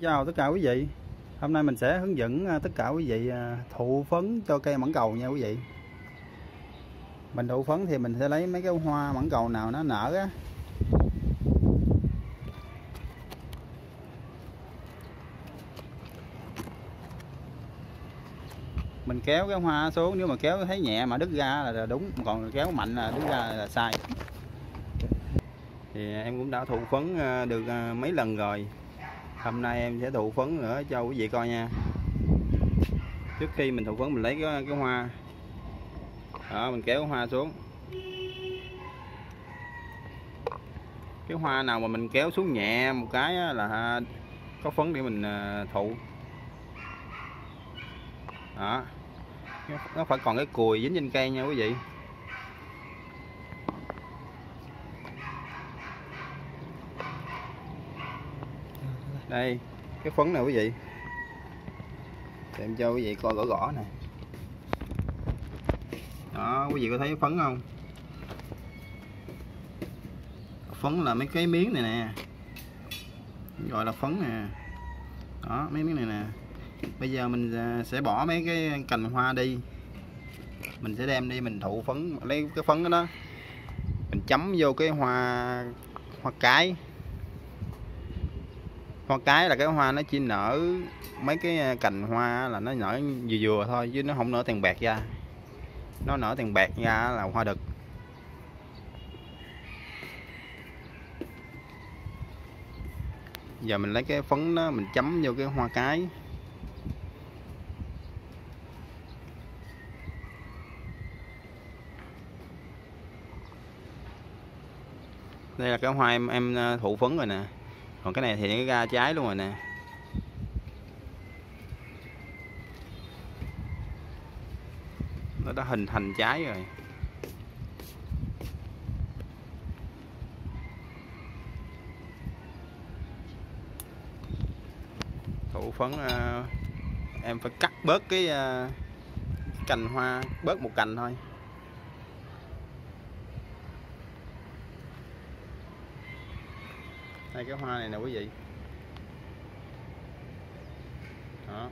Chào tất cả quý vị. Hôm nay mình sẽ hướng dẫn à, tất cả quý vị à, thụ phấn cho cây mãng cầu nha quý vị. Mình thụ phấn thì mình sẽ lấy mấy cái hoa mãng cầu nào nó nở á. Mình kéo cái hoa xuống, nếu mà kéo thấy nhẹ mà đứt ra là đúng, Còn kéo mạnh là đứt ra là sai. Thì em cũng đã thụ phấn à, được mấy lần rồi hôm nay em sẽ thụ phấn nữa cho quý vị coi nha. Trước khi mình thụ phấn mình lấy cái, cái hoa. Đó mình kéo cái hoa xuống. Cái hoa nào mà mình kéo xuống nhẹ một cái là có phấn để mình à, thụ. Đó. Nó phải còn cái cùi dính trên cây nha quý vị. Đây, cái phấn này quý vị. Để em cho quý vị coi gõ gõ nè. Đó, quý vị có thấy phấn không? Phấn là mấy cái miếng này nè. Gọi là phấn nè. Đó, mấy miếng này nè. Bây giờ mình à, sẽ bỏ mấy cái cành hoa đi. Mình sẽ đem đi, mình thụ phấn, lấy cái phấn đó. Mình chấm vô cái hoa hoa cái hoa cái là cái hoa nó chỉ nở mấy cái à, cành hoa là nó nở vừa vừa thôi, chứ nó không nở tiền bạc ra. Nó nở tiền bạc ra là hoa đực. Giờ mình lấy cái phấn đó, mình chấm vô cái hoa cái. Đây là cái hoa em em à, thụ phấn rồi nè còn cái này thì nó ra trái luôn rồi nè. Nó đã hình thành trái rồi. Thủ phấn uh, em phải cắt bớt cái uh, cành hoa bớt một cành thôi. Đây cái hoa này nè quý vị. Đó.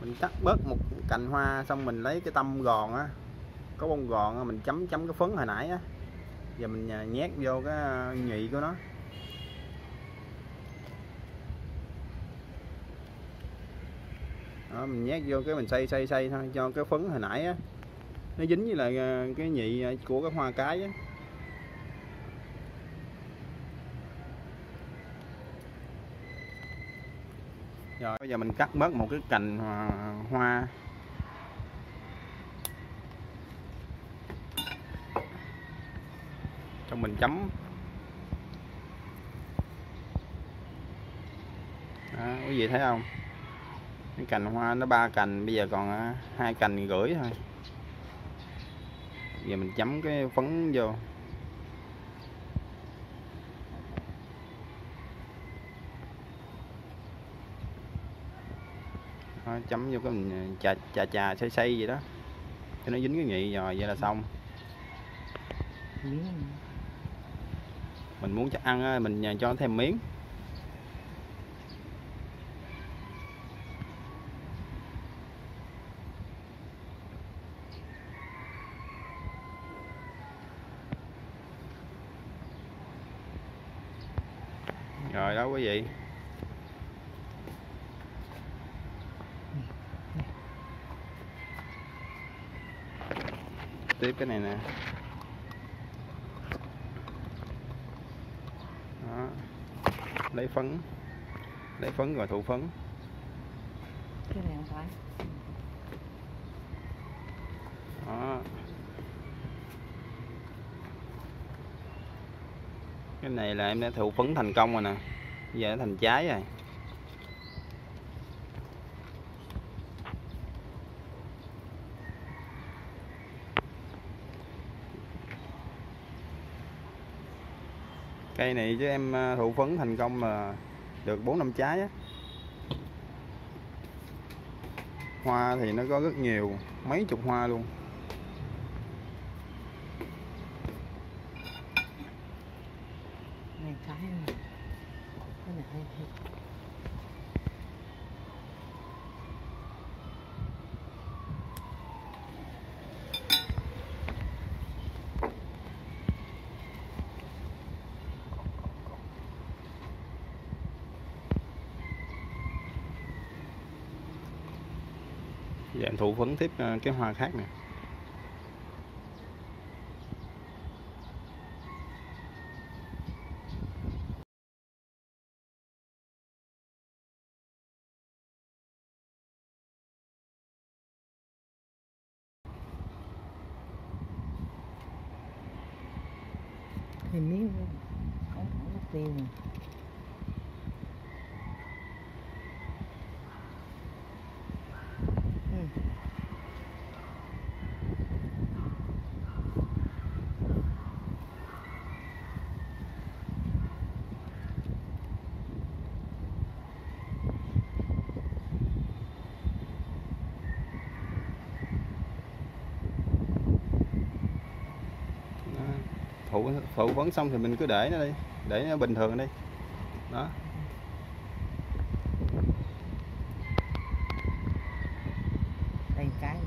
Mình cắt bớt một cành hoa xong mình lấy cái tâm gòn á. Có bông gòn á, mình chấm chấm cái phấn hồi nãy á. Giờ mình à, nhét vô cái à, nhụy nhị của nó. Đó, mình nhét vô cái mình xây xây xây thôi cho cái phấn hồi nãy á. Nó dính với lại à, cái nhị của cái hoa cái á. Rồi bây giờ mình cắt bớt một cái cành à, hoa. Xong mình chấm. Đó, quý vị thấy không? Cái cành hoa nó ba cành bây giờ còn à, hai cành rưỡi thôi. Giờ mình chấm cái phấn vô. Chấm vô cái mình ờ, chà chà chà xay xay vậy đó. Cho nó dính cái nhị rồi, vậy là xong. Mình muốn chắc ăn mình cho thêm miếng. Rồi đó quý vị tiếp cái này nè. Đó. lấy phấn. Lấy phấn rồi thụ phấn. Cái này không phải. Đó. Cái này là em đã thụ phấn thành công rồi nè. Bây giờ nó thành trái rồi cây này chứ em à, thụ phấn thành công là được bốn năm trái á. Hoa thì nó có rất nhiều, mấy chục hoa luôn. Này cái này. cái này thụ phấn tiếp ờ, cái hoa khác nè thì miếng nữa. có thẳng mất tiêu nè ừ. Đó thụ thụ phấn xong thì mình cứ để nó đi để nó bình thường đi. Đó. Đây cái này.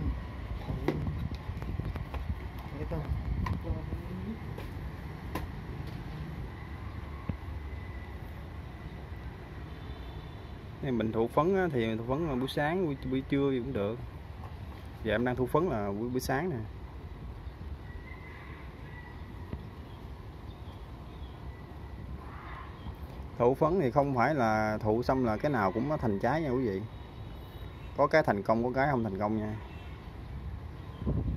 Mình thụ phấn thì thụ phấn là buổi sáng buổi, buổi trưa cũng được. Giờ em đang thu phấn là buổi, buổi sáng nè thụ phấn thì không phải là thụ xong là cái nào cũng nó thành trái nha quý vị. Có cái thành công, có cái không thành công nha.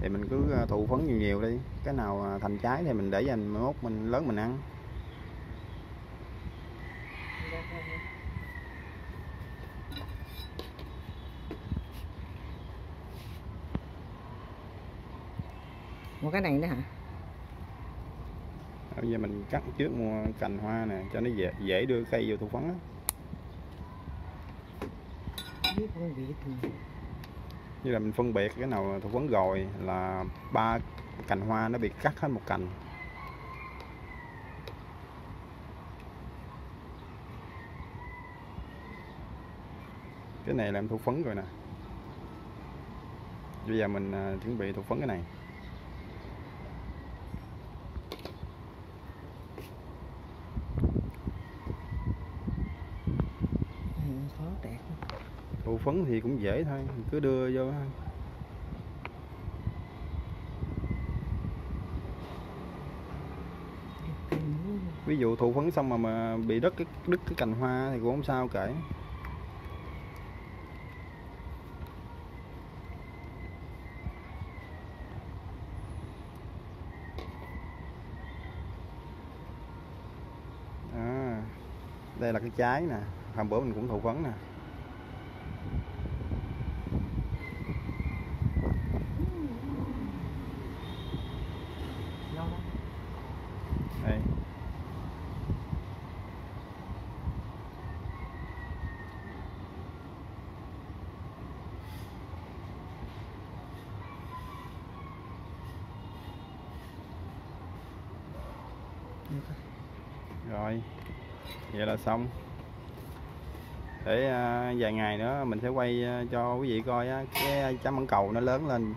Thì mình cứ à, thụ phấn nhiều nhiều đi. Cái nào à, thành trái thì mình để dành mốt mình lớn mình ăn. Một cái này nữa hả? Bây giờ mình cắt trước mua cành hoa nè cho nó dễ, dễ đưa cây vô thụ phấn á. Như là mình phân biệt cái nào thụ phấn rồi là ba cành hoa nó bị cắt hết một cành. Cái này là em thu phấn rồi nè. Bây giờ mình à, chuẩn bị thu phấn cái này ừ, khó tẹt thu phấn thì cũng dễ thôi cứ đưa vô thôi. ví dụ thụ phấn xong mà mà bị đứt cái đứt cái cành hoa thì cũng không sao kể à, đây là cái trái nè hôm bữa mình cũng thụ phấn nè lâu lắm đây được rồi. vậy là xong. Để à, vài ngày nữa mình sẽ quay à, cho quý vị coi cái trái mãng cầu nó lớn lên.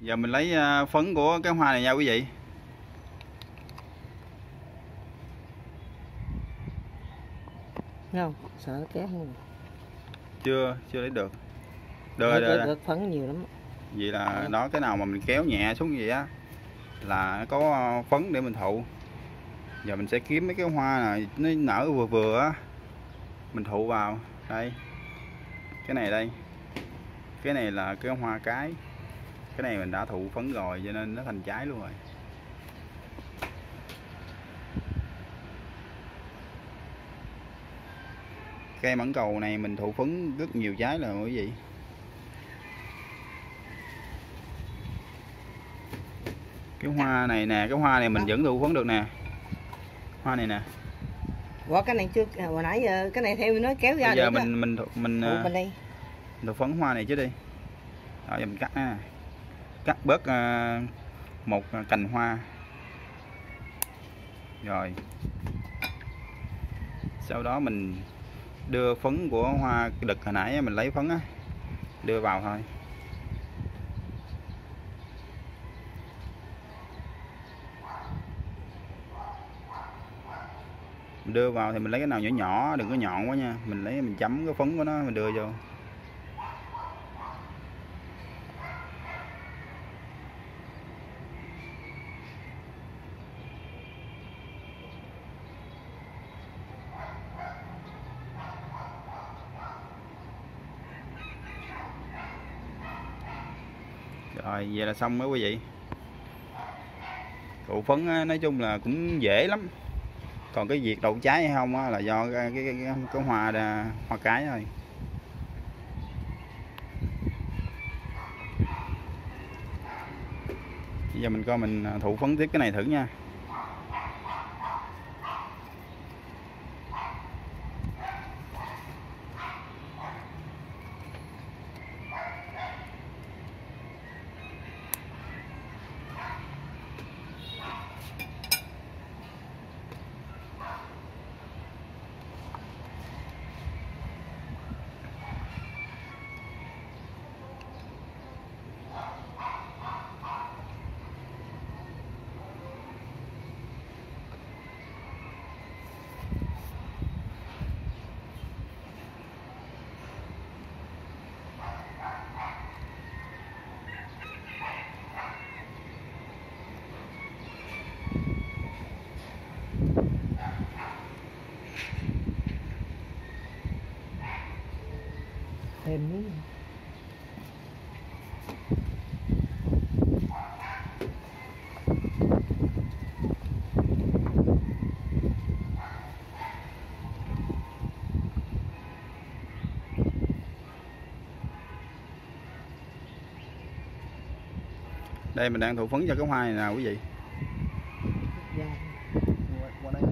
Giờ mình lấy à, phấn của cái hoa này nha quý vị. Không sợ nó kéo không chưa chưa lấy được. Được được, được, được, phấn nhiều lắm. Vậy là đó. cái nào mà mình kéo nhẹ xuống vậy á là có ờ, phấn để mình thụ. Giờ mình sẽ kiếm mấy cái hoa này nó nở vừa vừa á, mình thụ vào. Đây, cái này đây. Cái này là cái hoa cái. Cái này mình đã thụ phấn rồi, cho nên nó thành trái luôn rồi. Cây mãng cầu này mình thụ phấn rất nhiều trái là quý vị cái hoa này nè cái hoa này mình vẫn thụ phấn được nè. Hoa này nè. Ủa cái này chưa à, hồi nãy giờ cái này theo mình nói kéo ra bây giờ mình mình mình à, bên đây thụ phấn hoa này chứ đi. Rồi giờ mình cắt nó nè cắt bớt à, một cành hoa. Rồi. Sau đó mình đưa phấn của hoa đực hồi nãy mình lấy phấn á đưa vào thôi đưa vào thì mình lấy cái nào nhỏ nhỏ, đừng có nhọn quá nha. Mình lấy, mình chấm cái phấn của nó, mình đưa vô. Rồi, vậy là xong đó quý vị cụ phấn nói chung là cũng dễ lắm còn cái việc đậu trái hay không á, là do cái, cái, cái, cái hoa hoa cái thôi. Bây giờ mình coi mình à, thụ phấn tiếp cái này thử nha thêm miếng đây mình đang thụ phấn cho cái hoa này nè quý vị. Đây.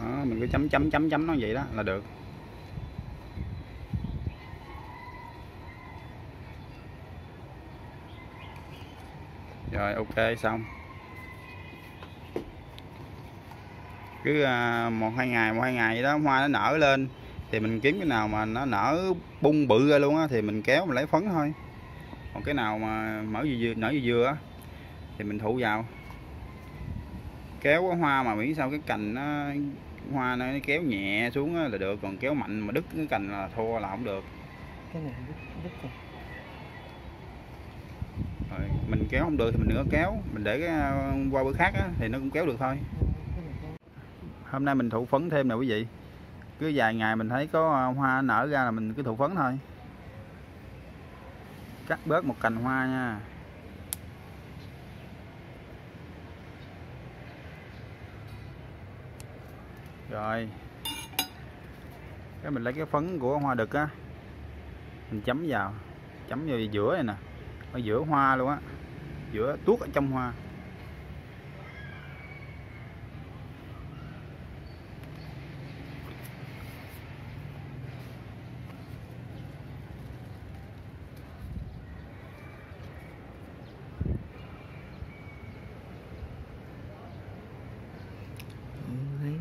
Đó mình cứ chấm chấm chấm chấm nó vậy đó là được. Rồi ok xong cứ à, một hai ngày một hai ngày đó hoa nó nở lên thì mình kiếm cái nào mà nó nở bung bự ra luôn á thì mình kéo mình lấy phấn thôi. Còn cái nào mà mở vừa nở vừa á thì mình thụ vào. Kéo cái hoa mà miễn sao cái cành nó hoa nó kéo nhẹ xuống á là được còn kéo mạnh mà đứt cái cành là thua là không được. Cái này đứt đứt rồi. Rồi mình kéo không được thì mình đừng có kéo mình để cái à, qua bữa khác á thì nó cũng kéo được thôi hôm nay mình thụ phấn thêm nè quý vị. Cứ vài ngày mình thấy có à, hoa nở ra là mình cứ thụ phấn thôi. Cắt bớt một cành hoa nha. Rồi. Cái mình lấy cái phấn của hoa đực á, mình chấm vào. Chấm vào giữa này nè. Ở giữa hoa luôn á. Giữa tuốt ở trong hoa Ừ, đấy.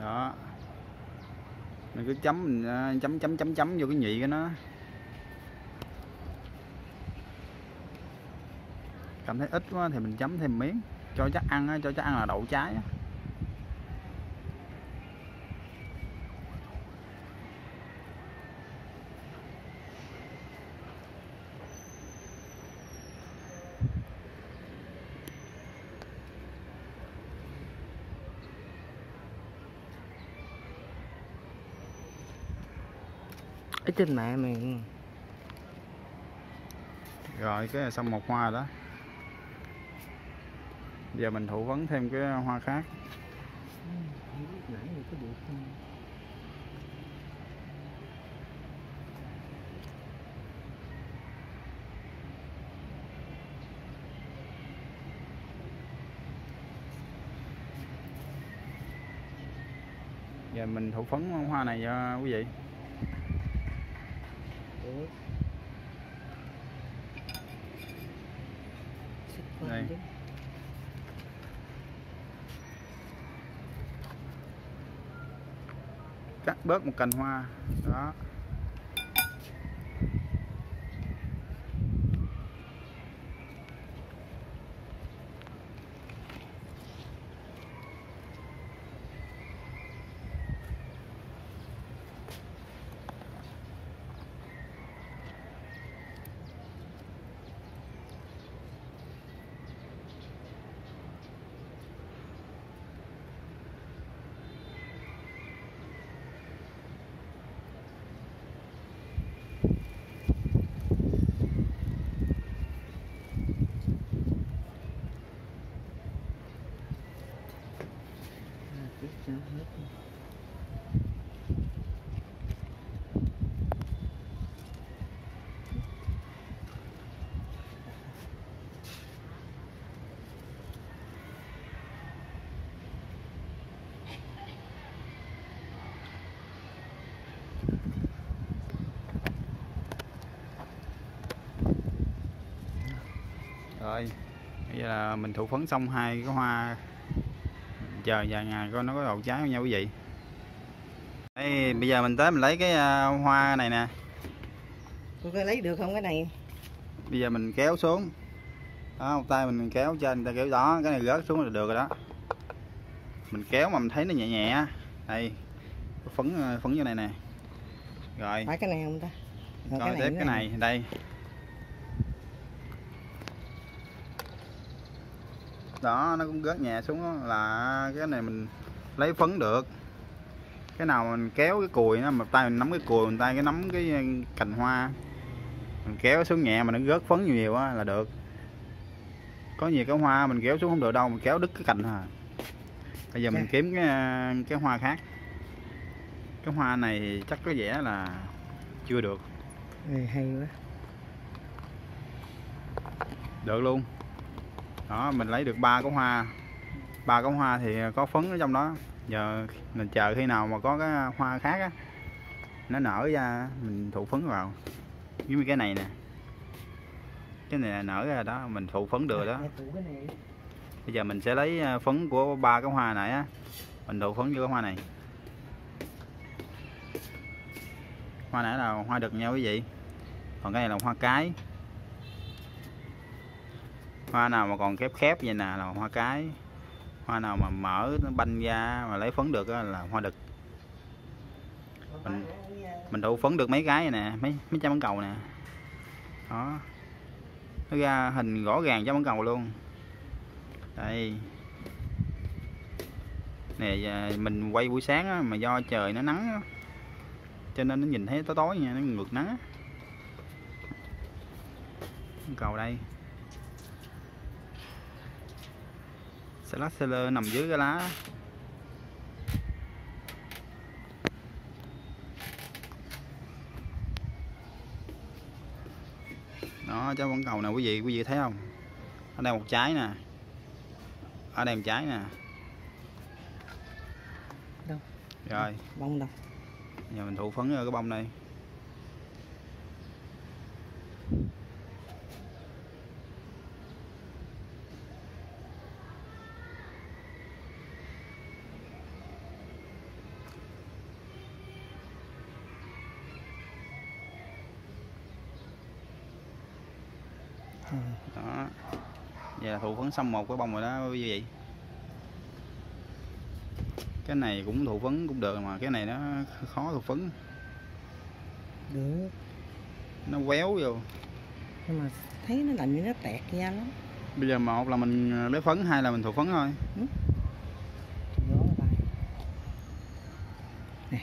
đó mình cứ chấm mình chấm chấm chấm chấm vô cái nhị của nó. Cảm thấy ít quá thì mình chấm thêm miếng. Cho chắc ăn cho chắc ăn là đậu trái ở trên mẹ mình rồi, cái này xong một hoa đó. Giờ mình thụ vấn thêm cái hoa khác. Giờ mình thụ phấn hoa này cho quý vị Được. Xích qua Đây. chứ. cắt bớt một cành hoa. Đó À, biết sao hết rồi. rồi bây giờ mình thụ phấn xong hai cái hoa chờ vài ngày coi nó có đậu trái không nha quý vị đây bây giờ mình tới mình lấy cái à, hoa này nè. Cô có lấy được không cái này? bây giờ mình kéo xuống. Đó một tay mình kéo trên ta kéo đó cái này rớt xuống là được rồi đó. Mình kéo mà mình thấy nó nhẹ nhẹ đây phấn ờ, phấn vô này nè. Rồi. Phải cái này không ta? Rồi coi tiếp nữa cái này đây đó nó cũng rớt nhẹ xuống đó, là cái này mình lấy phấn được. Cái nào mình kéo cái cùi nó mà tay mình nắm cái cùi mình tay cái nắm cái ờ, cành hoa mình kéo xuống nhẹ mà nó rớt phấn nhiều nhiều á là được. Có nhiều cái hoa mình kéo xuống không được đâu mình kéo đứt cái cành à. Bây giờ mình kiếm cái ờ, cái hoa khác. Cái hoa này chắc có vẻ là chưa được. Hay quá. được luôn đó, mình lấy được ba cái hoa. Ba cái hoa thì có phấn ở trong đó. Giờ mình chờ khi nào mà có cái hoa khác á, nó nở ra, mình thụ phấn vào. Giống như cái này nè. Cái này nở ra đó, mình thụ phấn được đó. Bây giờ mình sẽ lấy à, phấn của ba cái hoa này á. Mình thụ phấn vô cái hoa này. Hoa này là hoa đực nha quý vị còn cái này là hoa cái hoa nào mà còn khép khép vậy nè là hoa cái. Hoa nào mà mở nó banh ra mà lấy phấn được là hoa đực. Mình- mình thụ phấn được mấy cái này nè mấy mấy trăm bắn cầu nè. Đó. Nó ra hình rõ ràng trăm bắn cầu luôn. Đây. Này mình quay buổi sáng á, mà do trời nó nắng á, cho nên nó nhìn thấy tối tối nha nó ngược nắng á. Cầu đây. Salad seller nằm dưới cái lá. Đó trái bóng cầu nè quý vị quý vị thấy không? Ở đây một trái nè. Ở đây một trái nè. Đâu? rồi. Bông đâu? giờ mình thụ phấn ở cái bông này Ừ. đó vậy là thụ phấn xong một cái bông rồi đó quý vị cái này cũng thụ phấn cũng được mà cái này nó khó thụ phấn. Được. nó quéo vô. Nhưng mà thấy nó làm như nó tẹt ra lắm. bây giờ một là mình lấy phấn hai là mình thụ phấn thôi. Nè,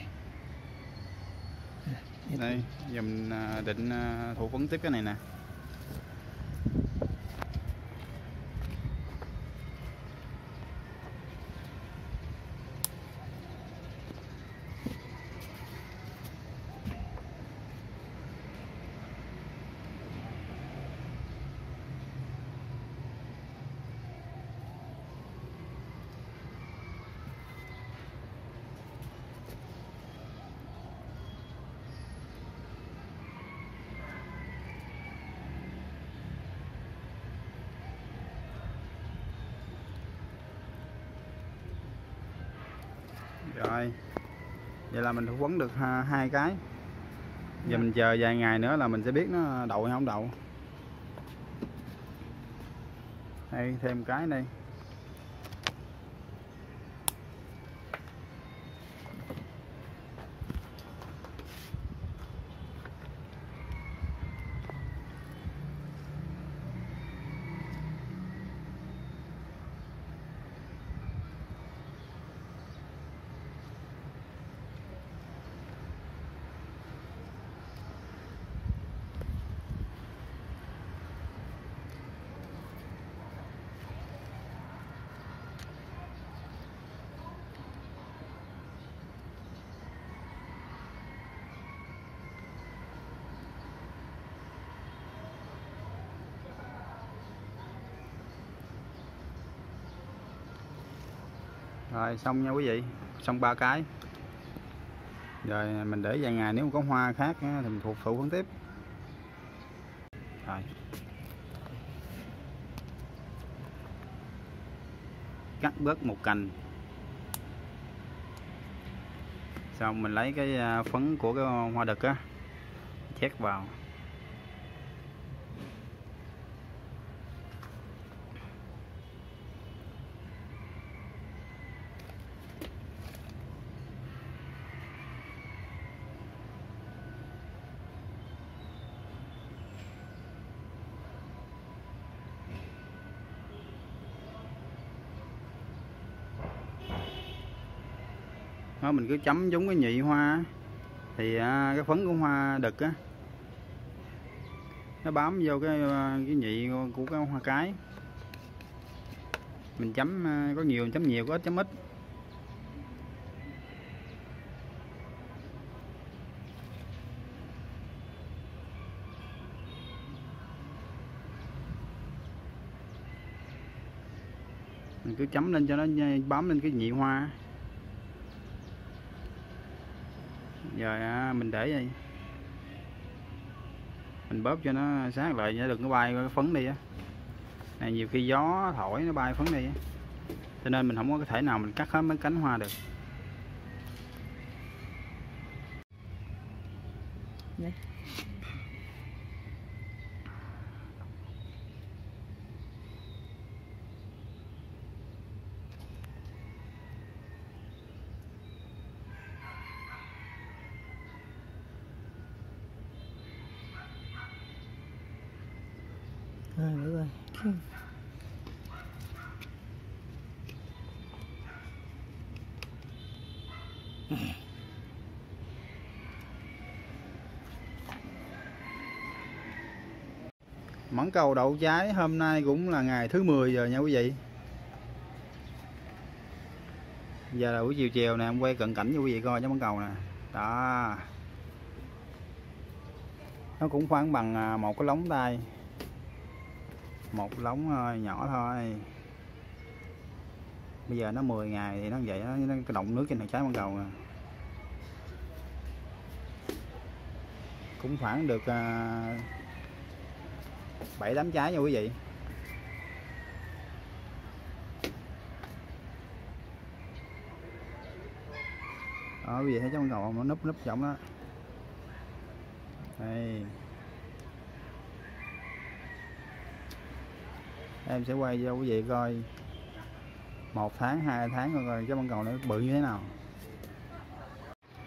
đây giờ mình à, định à, thụ phấn tiếp cái này nè rồi vậy là mình quấn được ha- hai cái. Giờ mình chờ vài ngày nữa là mình sẽ biết nó đậu hay không đậu. Đây thêm cái đây rồi, xong nha quý vị. Xong ba cái. Rồi, mình để vài ngày, nếu có hoa khác thì mình thuộc phụ hướng tiếp. Rồi. Cắt bớt một cành. Xong mình lấy cái à, phấn của cái hoa đực á, chét vào. Đó mình cứ chấm giống cái nhị hoa thì à, cái phấn của hoa đực á nó bám vô cái à, cái nhị của cái hoa cái. Mình chấm à, có nhiều chấm nhiều có ít chấm ít. Mình cứ chấm lên cho nó bám lên cái nhị hoa rồi à, mình để vậy. Mình bóp cho nó sát lại cho đừng có bay cái phấn đi á. Này nhiều khi gió thổi nó bay phấn đi á. Cho nên mình không có thể nào mình cắt hết mấy cánh hoa được. Rồi nữa rồi. Mẫn cầu đậu trái hôm nay cũng là ngày thứ 10 giờ nha quý vị. Giờ là buổi chiều chiều nè em quay cận cảnh cho quý vị coi trái mẫn cầu nè. Đó. Nó cũng khoảng bằng à, một cái lóng tay một lóng thôi nhỏ thôi. Bây giờ nó 10 ngày thì nó vậy nó, nó cái động nước trên thằng trái ban đầu à. cũng khoảng được ờ, bảy tám trái nha quý vị. Đó quý vị thấy trong đầu cầu nó núp núp trọng đó. Đây. Em sẽ quay cho quý vị coi. Một tháng, hai tháng rồi coi, cái mãng cầu nó bự như thế nào.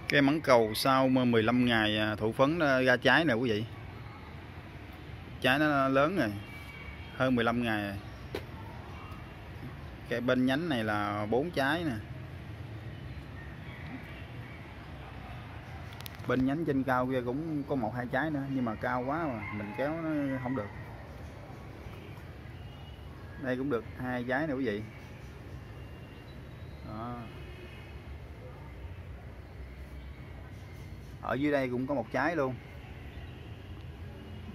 Cái mãng cầu sau 15 ngày à, thụ phấn nó ra trái nè quý vị. Trái nó lớn rồi, hơn 15 ngày rồi. cái bên nhánh này là bốn trái nè. Bên nhánh trên cao kia cũng có một, hai trái nữa, nhưng mà cao quá mà, mình kéo nó không được đây cũng được, hai trái nè quý vị. Đó. ở dưới đây cũng có một trái luôn.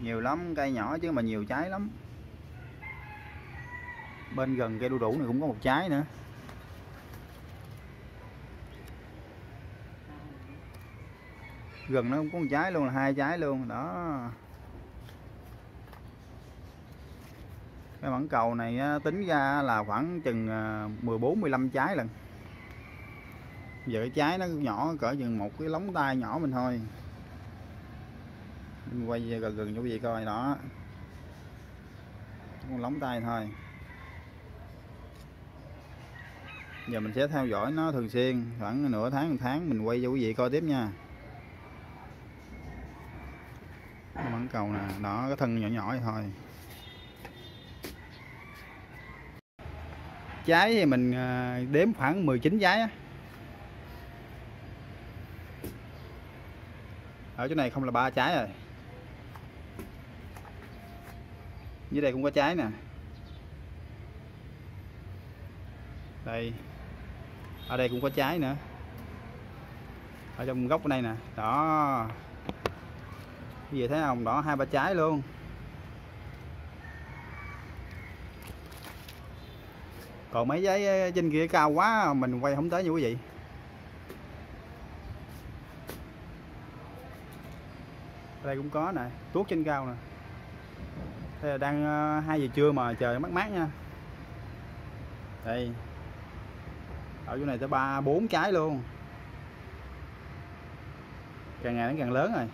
Nhiều lắm, cây nhỏ chứ mà nhiều trái lắm. Bên gần cây đu đủ này cũng có một trái nữa. Gần nó cũng có một trái luôn, là hai trái luôn, đó. Cái mảng cầu này á, tính ra là khoảng chừng à, 14 15 trái lần giờ cái trái nó nhỏ cỡ chừng một cái lóng tay nhỏ mình thôi. Mình quay gần gần cho quý vị coi đó. Con lóng tay thôi. Giờ mình sẽ theo dõi nó thường xuyên khoảng nửa tháng một tháng mình quay cho quý vị coi tiếp nha. Mảng cầu nè đó cái thân nhỏ nhỏ vậy thôi. Trái thì mình à, đếm khoảng 19 trái á. Ở chỗ này không là ba trái rồi. Dưới đây cũng có trái nè. Đây. Ở đây cũng có trái nữa. Ở trong góc này nè. Đó. Bây giờ thấy không? Đó, hai ba trái luôn. Còn mấy giấy ờ, trên kia cao quá, mình quay không tới như quý vị. Đây cũng có nè, tuốt trên cao nè. Đây là đang ờ, hai giờ trưa mà trời mát mát nha. Đây. Ở chỗ này tới ba, bốn trái luôn. Càng ngày nó càng lớn rồi.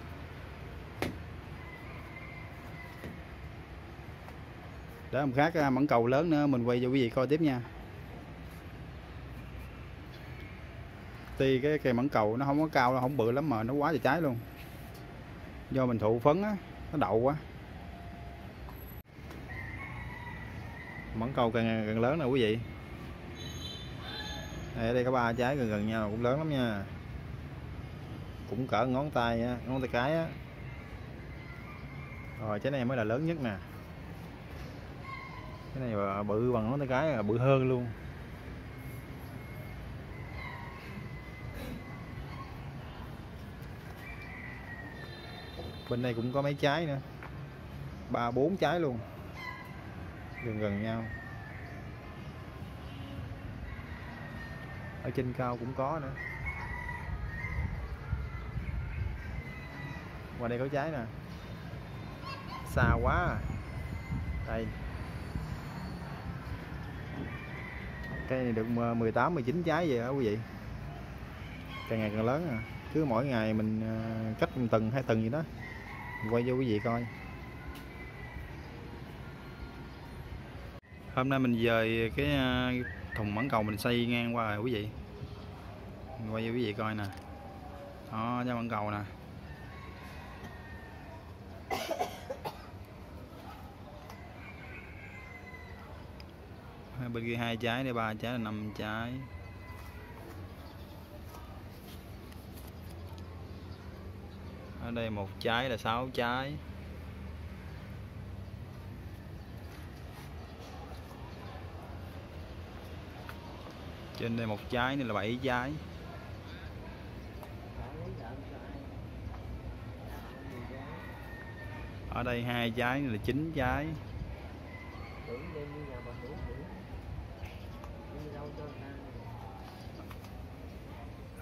Để một khác à, mẫn cầu lớn nữa mình quay cho quý vị coi tiếp nha. Tuy cái cây mẫn cầu nó không có cao nó không bự lắm mà nó quá trời trái luôn. Do mình thụ phấn á nó đậu quá. Mẫn cầu càng càng lớn nè quý vị. Đây, ở đây có ba trái gần gần nhau cũng lớn lắm nha. Cũng cỡ ngón tay ngón tay cái á. Rồi trái này mới là lớn nhất nè cái này mà bự bằng ngón tay cái là bự hơn luôn. Bên đây cũng có mấy trái nữa. Ba, bốn trái luôn. Gần gần nhau. Ở trên cao cũng có nữa. Ngoài đây có trái nè. Xa quá à. đây. Cây này được ờ, 18 19 trái vậy đó quý vị. Càng ngày càng lớn à. Cứ mỗi ngày mình ờ, cách một tuần hai tuần gì đó. Mình quay cho quý vị coi. Hôm nay mình dời cái ờ, thùng mẫn cầu mình xây ngang qua rồi quý vị. Mình quay cho quý vị coi nè. Đó cho mẫn cầu nè. Bên kia hai trái đây ba trái là năm trái. Ở đây một trái là sáu trái. Trên đây một trái nữa là bảy trái. Ở đây hai trái là chín trái.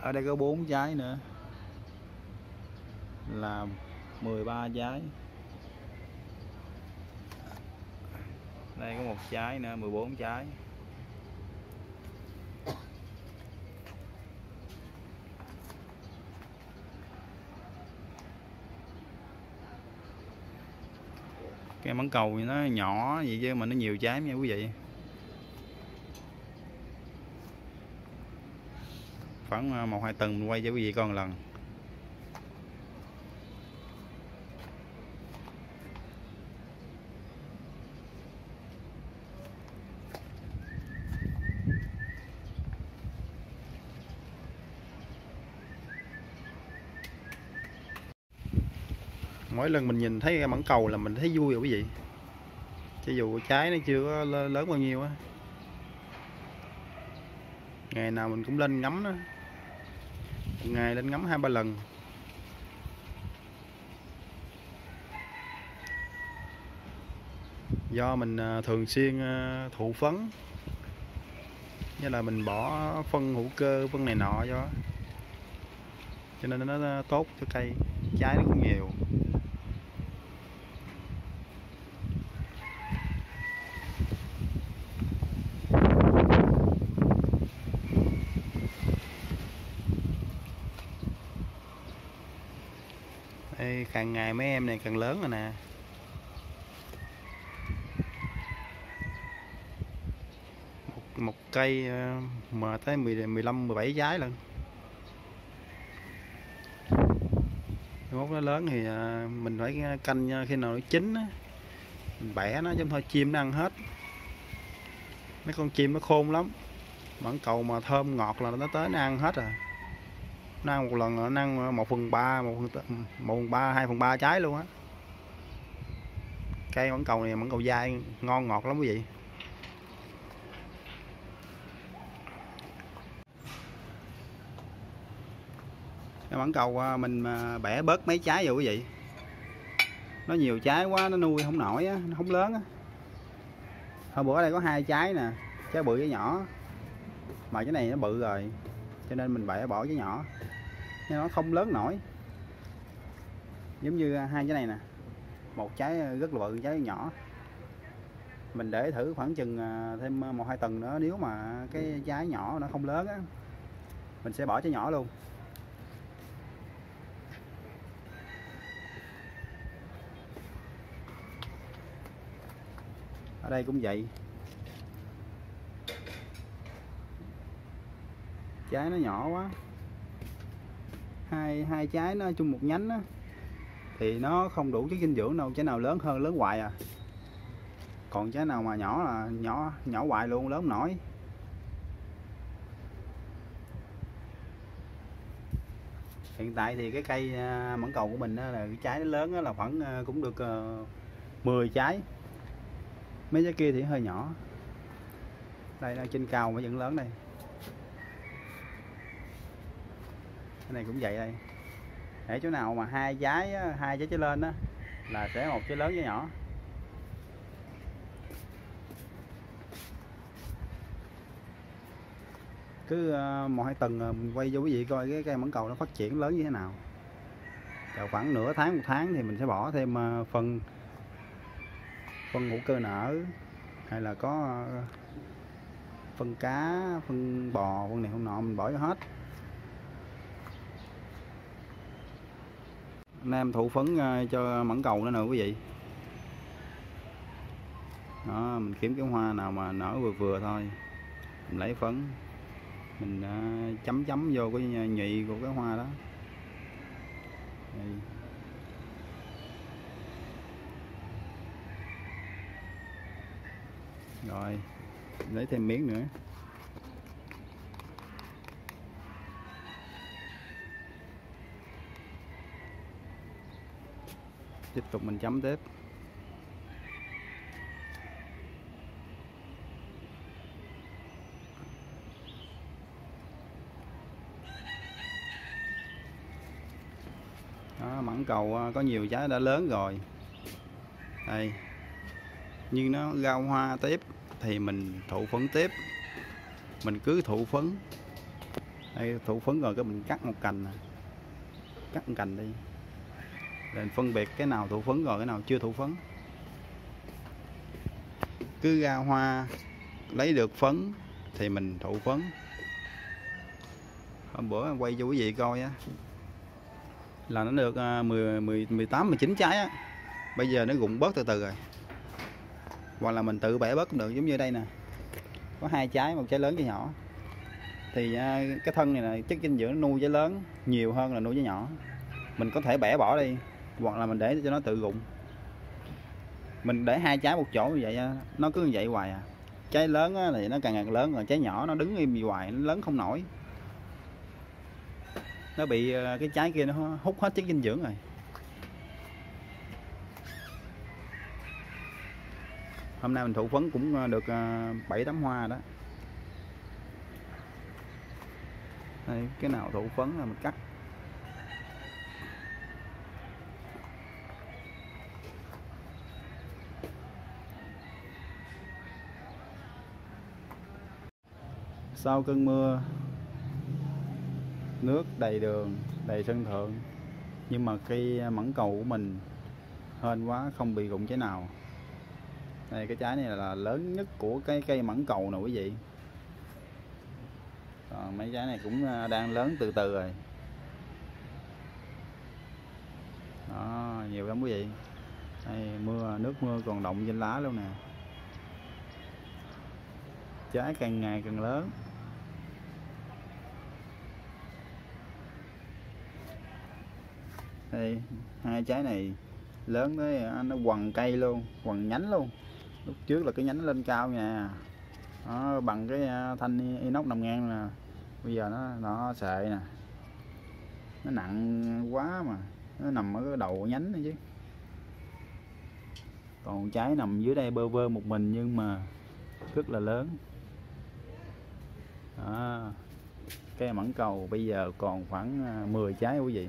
Ở đây có 4 trái nữa. Là 13 trái. Đây có một trái nữa 14 trái. Cái mảng cầu thì nó nhỏ vậy chứ, mà nó nhiều trái nha quý vị. Khoảng à, một hai tuần mình quay cho quý vị con lần. Mỗi lần mình nhìn thấy mảng cầu là mình thấy vui rồi quý vị. Cho dù trái nó chưa có lớn bao nhiêu á. Ngày nào mình cũng lên ngắm nó ngày lên ngắm hai ba lần. Do mình à, thường xuyên à, thụ phấn như là mình bỏ phân hữu cơ, phân này nọ cho cho nên nó tốt cho cây, trái nó cũng nhiều Đây, càng ngày mấy em này càng lớn rồi nè. Một, một cây ờ, mà tới 10, 15 17 trái lần mốt nó lớn thì ờ, mình phải ờ, canh khi nào nó chín á mình bẻ nó chứ thôi chim nó ăn hết. Mấy con chim nó khôn lắm. Mãng cầu mà thơm ngọt là nó tới nó ăn hết à năng một lần là nó ăn một phần ba, một phần một phần ba, hai phần ba trái luôn á. Cây mãng cầu này mãng cầu dai, ngon ngọt lắm quý vị. Cái mãng cầu à, mình à, bẻ bớt mấy trái rồi quý vị. Nó nhiều trái quá, nó nuôi không nổi á, nó không lớn á. Hôm bữa đây có hai trái nè, trái bự với nhỏ. Mà cái này nó bự rồi, cho nên mình bẻ bỏ cái nhỏ nhưng nó không lớn nổi. Giống như à, hai cái này nè. Một trái à, rất là bự, trái nhỏ. Mình để thử khoảng chừng à, thêm một hai tuần nữa, nếu mà cái trái nhỏ nó không lớn á, mình sẽ bỏ trái nhỏ luôn. Ở đây cũng vậy. Trái nó nhỏ quá hai hai trái nó chung một nhánh á thì nó không đủ chất dinh dưỡng đâu trái nào lớn hơn lớn hoài à. Còn trái nào mà nhỏ là nhỏ nhỏ hoài luôn lớn nổi. Hiện tại thì cái cây à, mãng cầu của mình là cái trái nó lớn là khoảng à, cũng được à, 10 trái. Mấy trái kia thì hơi nhỏ. Đây là trên cao mà vẫn lớn đây. Cái này cũng vậy đây. Để chỗ nào mà hai trái hai trái trở lên đó là sẽ một trái lớn trái nhỏ. Cứ ờ, một hai tuần mình quay vô quý vị coi cái cây mãng cầu nó phát triển lớn như thế nào. Chờ khoảng nửa tháng, một tháng thì mình sẽ bỏ thêm phần phân phân hữu cơ nở, hay là có phân cá, phân bò, phân này không nọ mình bỏ hết. Anh em thụ phấn ờ, cho mẫn cầu nữa nè quý vị. Đó, mình kiếm cái hoa nào mà nở vừa vừa thôi. Mình lấy phấn, mình ờ, chấm chấm vô cái nhụy của cái hoa đó. Đây. rồi, lấy thêm miếng nữa. Tiếp tục mình chấm tiếp. Đó, mãng cầu à, có nhiều trái đã lớn rồi. Đây. Nhưng nó ra hoa tiếp thì mình thụ phấn tiếp. Mình cứ thụ phấn. Đây thụ phấn rồi cái mình cắt một cành cắt một cành đi để phân biệt cái nào thụ phấn rồi cái nào chưa thụ phấn. Cứ ra hoa lấy được phấn thì mình thụ phấn. Hôm bữa quay cho quý vị coi á là nó được 10, 10, 18, 19 trái á. Bây giờ nó rụng bớt từ từ rồi. Hoặc là mình tự bẻ bớt cũng được giống như đây nè. Có hai trái một trái lớn trái nhỏ. Thì à, cái thân này là chất dinh dưỡng nuôi trái lớn nhiều hơn là nuôi trái nhỏ. Mình có thể bẻ bỏ đi hoặc là mình để cho nó tự rụng. Mình để hai trái một chỗ như vậy nó cứ như vậy hoài à. Trái lớn thì nó càng càng lớn rồi trái nhỏ nó đứng im hoài nó lớn không nổi. Nó bị ờ, cái trái kia nó hút hết chất dinh dưỡng rồi. Hôm nay mình thụ phấn cũng ờ, được ờ, bảy tấm hoa đó. Đây, cái nào thụ phấn là mình cắt. Sau cơn mưa, nước đầy đường, đầy sân thượng. Nhưng mà cây mẫn cầu của mình hên quá, không bị rụng trái nào. Đây, cái trái này là lớn nhất của cái cây mẫn cầu nè quý vị. Còn mấy trái này cũng à, đang lớn từ từ rồi. Đó, nhiều lắm quý vị. Đây, mưa, nước mưa còn động trên lá luôn nè. Trái càng ngày càng lớn. Đây, hai trái này lớn tới anh nó quằn cây luôn quằn nhánh luôn. Lúc trước là cái nhánh lên cao nha. Nó bằng cái à, thanh inox nằm ngang nè bây giờ nó nó sệ nè. Nó nặng quá mà, nó nằm ở cái đầu nhánh này chứ. Còn trái nằm dưới đây bơ vơ một mình nhưng mà rất là lớn. Đó. cây mẫn cầu bây giờ còn khoảng à, 10 trái quý vị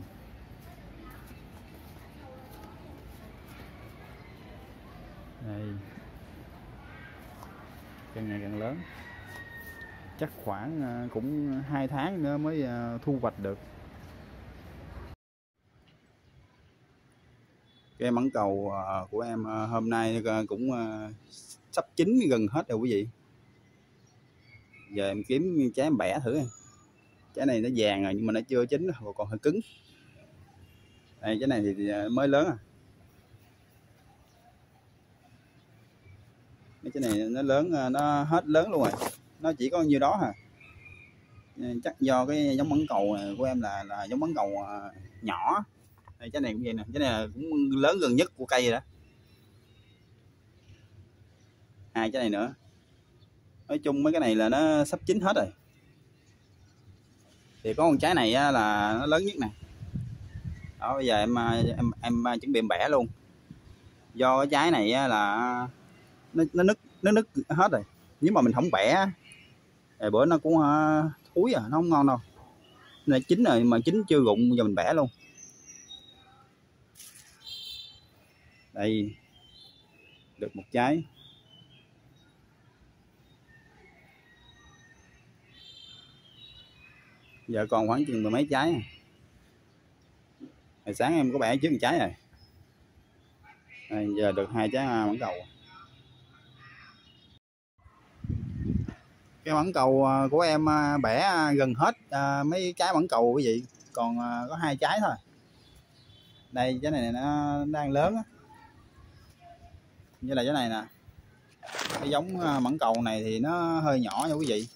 đây. Càng ngày càng lớn. Chắc khoảng à, cũng hai tháng nữa mới à, thu hoạch được. Cái mắng cầu à, của em hôm nay cũng sắp chín gần hết rồi quý vị. Giờ em kiếm trái em bẻ thử trái này nó vàng rồi nhưng mà nó chưa chín còn hơi cứng. Đây, trái này thì mới lớn à. Mấy cái này nó lớn à, nó hết lớn luôn rồi. Nó chỉ có nhiêu đó hả? Ừ, chắc do cái giống bắn cầu à, của em là là giống bắn cầu à, nhỏ. Đây trái này cũng vậy nè trái này cũng lớn gần nhất của cây rồi đó. Hai trái này nữa. Nói chung mấy cái này là nó sắp chín hết rồi. Thì có con trái này là nó lớn nhất nè. Đó, bây giờ em em em chuẩn bị em bẻ luôn. Do cái trái này là nó nó nứt nó nứt hết rồi. Nếu mà mình không bẻ thì bữa nó cũng à, uh, thúi à nó không ngon đâu. Này chín rồi mà chín chưa rụng giờ mình bẻ luôn. Đây được một trái. Giờ còn khoảng chừng mười mấy trái à. hồi sáng em có bẻ trước một trái rồi. À, giờ được hai trái à, mãng cầu cái mãng cầu à, của em à, bẻ à, gần hết mấy trái mãng cầu quý vị. Còn có hai trái thôi. Đây trái này nó đang lớn á. Như là trái này nè cái giống mãng cầu này thì nó hơi nhỏ nha quý vị.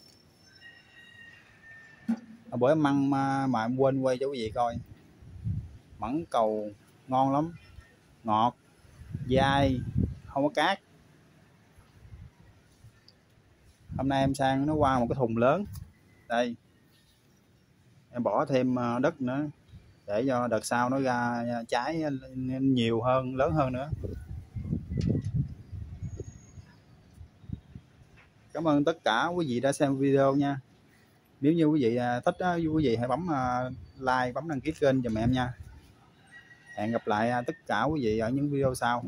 Bữa em măng mà, mà em quên quay cho quý vị coi. Mãng cầu ngon lắm. Ngọt dai không có cát. Hôm nay em sang nó qua một cái thùng lớn. Đây. Em bỏ thêm ờ, đất nữa, để cho đợt sau nó ra ờ, trái nhiều hơn, lớn hơn nữa. Cảm ơn tất cả quý vị đã xem video nha. Nếu như quý vị ờ, thích quý vị hãy bấm like, bấm đăng ký kênh giùm em nha. Hẹn gặp lại tất cả quý vị ở những video sau.